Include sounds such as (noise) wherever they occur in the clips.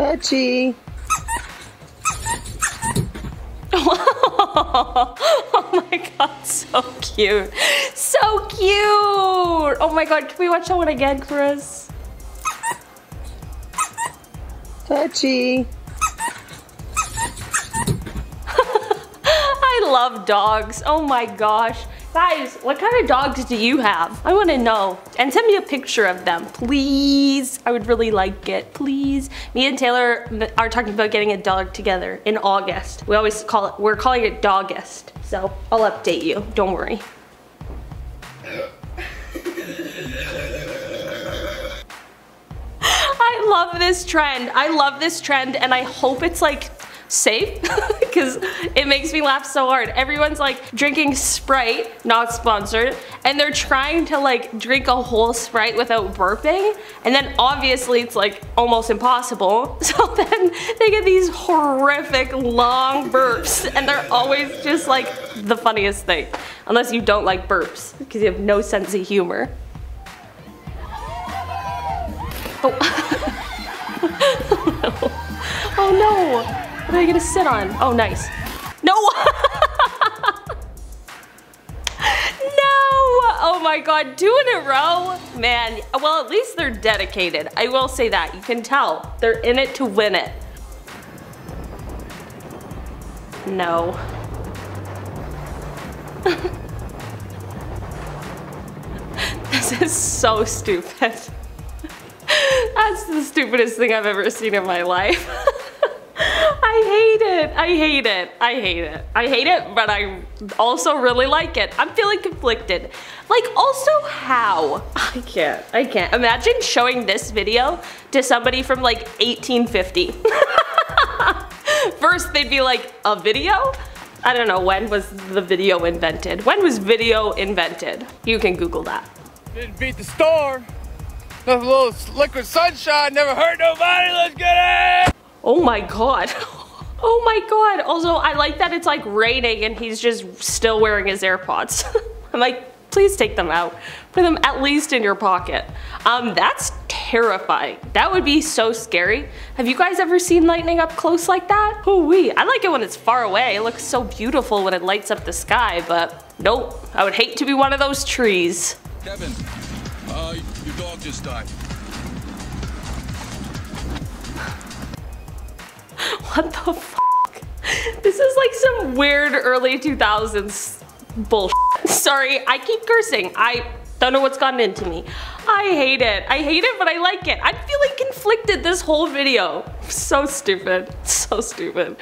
Touchy. (laughs) oh my god, so cute. So cute. Oh my god, can we watch that one again, Chris? Touchy. (laughs) I love dogs. Oh my gosh. Guys, what kind of dogs do you have? I want to know. And send me a picture of them, please. I would really like it, please. Me and Taylor are talking about getting a dog together in August. We always call it, we're calling it Dogust. So I'll update you, don't worry. (laughs) I love this trend. I love this trend and I hope it's like safe (laughs) because it makes me laugh so hard. Everyone's like drinking Sprite, not sponsored, and they're trying to like drink a whole Sprite without burping, and then obviously it's like almost impossible. (laughs) So then they get these horrific long burps, and they're always just like the funniest thing. Unless you don't like burps, because you have no sense of humor. Oh. (laughs) oh no. Oh, What are you gonna sit on? Oh, nice. No! (laughs) no! Oh my god, two in a row? Man, well at least they're dedicated. I will say that. You can tell. They're in it to win it. No. (laughs) this is so stupid. (laughs) That's the stupidest thing I've ever seen in my life. I hate it. I hate it. I hate it. I hate it, but I also really like it. I'm feeling conflicted. Like, also how? (laughs) I can't. I can't. Imagine showing this video to somebody from like 1850. (laughs) First, they'd be like, a video? I don't know, when was the video invented? When was video invented? You can Google that. Didn't beat the store. A little liquid sunshine never hurt nobody. Let's get it! Oh my god. (laughs) Oh my god. Also, I like that it's like raining and he's just still wearing his AirPods. (laughs) I'm like, please take them out. Put them at least in your pocket. Um, that's terrifying. That would be so scary. Have you guys ever seen lightning up close like that? Oh wee. I like it when it's far away. It looks so beautiful when it lights up the sky, but nope. I would hate to be one of those trees. Kevin, uh, your dog just died. What the fuck? This is like some weird early 2000s bullshit. Sorry, I keep cursing. I don't know what's gotten into me. I hate it. I hate it, but I like it. I'm feeling conflicted this whole video. So stupid. So stupid.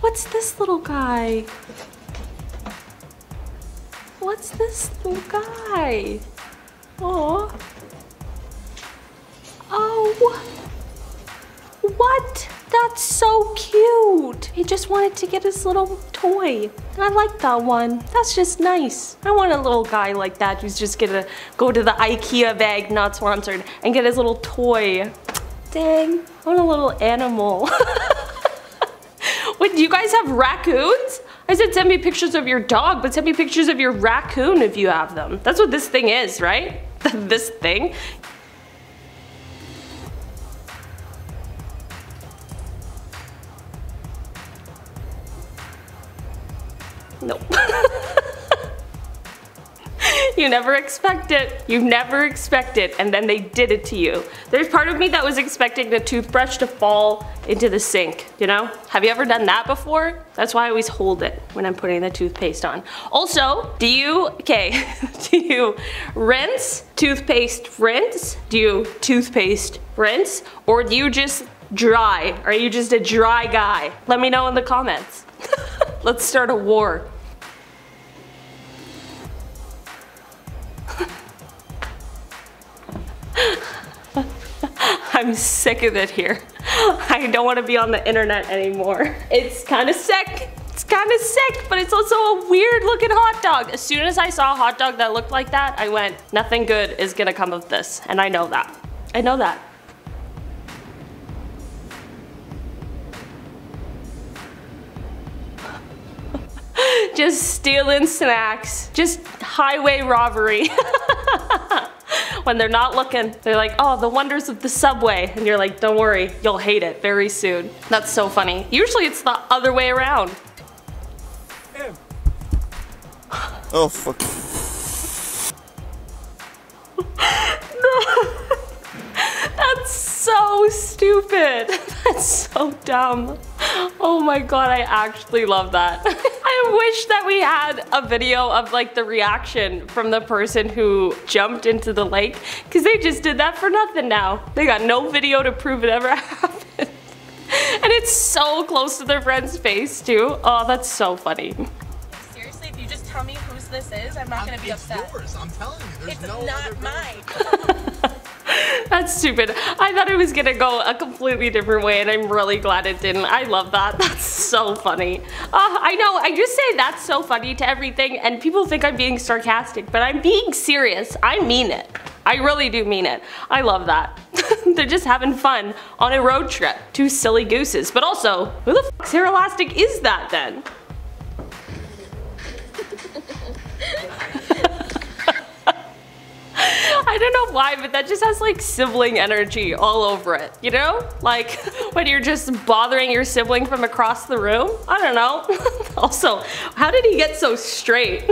What's this little guy? What's this little guy? He just wanted to get his little toy. I like that one. That's just nice. I want a little guy like that who's just gonna go to the Ikea bag, not sponsored, and get his little toy. Dang, I want a little animal. (laughs) Wait, do you guys have raccoons? I said send me pictures of your dog, but send me pictures of your raccoon if you have them. That's what this thing is, right? (laughs) this thing. Nope. (laughs) you never expect it. You never expect it, and then they did it to you. There's part of me that was expecting the toothbrush to fall into the sink, you know? Have you ever done that before? That's why I always hold it when I'm putting the toothpaste on. Also, do you, okay, (laughs) do you rinse, toothpaste, rinse? Do you toothpaste, rinse? Or do you just dry? Are you just a dry guy? Let me know in the comments. (laughs) Let's start a war. (laughs) I'm sick of it here. I don't want to be on the internet anymore. It's kind of sick. It's kind of sick, but it's also a weird looking hot dog. As soon as I saw a hot dog that looked like that, I went, nothing good is gonna come of this. And I know that. I know that. Just stealing snacks. Just highway robbery. (laughs) when they're not looking, they're like, oh, the wonders of the subway. And you're like, don't worry, you'll hate it very soon. That's so funny. Usually it's the other way around. (laughs) Oh fuck. (laughs) That's so stupid. That's so dumb. Oh my god, I actually love that. I wish that we had a video of like the reaction from the person who jumped into the lake because they just did that for nothing now. They got no video to prove it ever (laughs) happened. And it's so close to their friend's face too. Oh, that's so funny. Seriously, if you just tell me whose this is, I'm not gonna be it's upset. yours. I'm telling you. There's It's no not other mine. (laughs) (laughs) That's stupid. I thought it was gonna go a completely different way and I'm really glad it didn't. I love that. (laughs) That's so funny. Uh, I know, I just say that's so funny to everything and people think I'm being sarcastic, but I'm being serious. I mean it. I really do mean it. I love that. (laughs) They're just having fun on a road trip. Two silly gooses. But also, who the fuck's hair elastic is that then? Don't know why, but that just has like sibling energy all over it, you know? Like (laughs) when you're just bothering your sibling from across the room? I don't know. (laughs) also, how did he get so straight?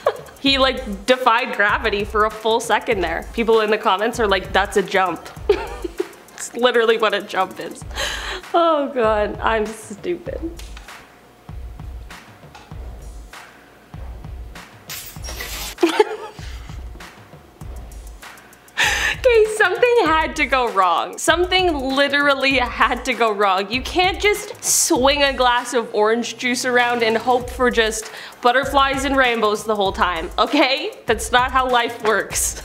(laughs) he like defied gravity for a full second there. People in the comments are like, that's a jump. it's literally what a jump is. Oh god, I'm stupid. Had to go wrong. Something literally had to go wrong. You can't just swing a glass of orange juice around and hope for just butterflies and rainbows the whole time, okay? That's not how life works.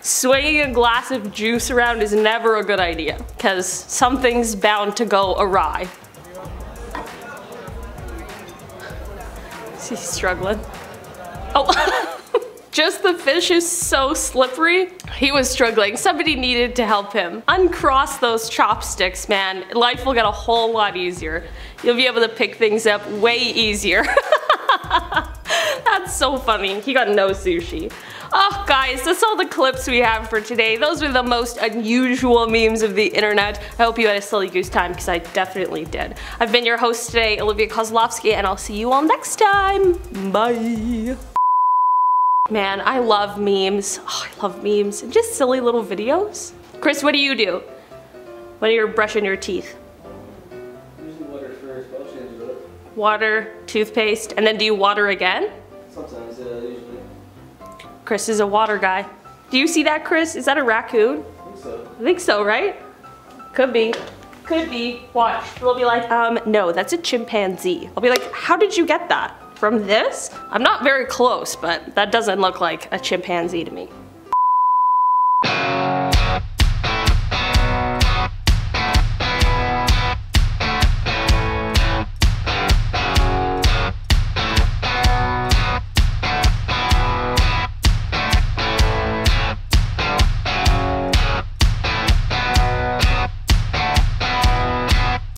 Swinging a glass of juice around is never a good idea, because something's bound to go awry. Is he struggling? Oh. (laughs) Just the fish is so slippery. He was struggling. Somebody needed to help him. Uncross those chopsticks, man. Life will get a whole lot easier. You'll be able to pick things up way easier. (laughs) That's so funny. He got no sushi. Oh, guys, that's all the clips we have for today. Those were the most unusual memes of the internet. I hope you had a silly goose time, because I definitely did. I've been your host today, Olivia Kosolofski, and I'll see you all next time. Bye. Man, I love memes. Oh, I love memes. And just silly little videos. Chris, what do you do when you're brushing your teeth? Water first, but I'll change it up. Water, toothpaste, and then do you water again? Sometimes, yeah, usually. Chris is a water guy. Do you see that, Chris? Is that a raccoon? I think so. I think so, right? Could be. Could be. Watch. They'll be like, um, no, that's a chimpanzee. I'll be like, how did you get that? From this? I'm not very close, but that doesn't look like a chimpanzee to me.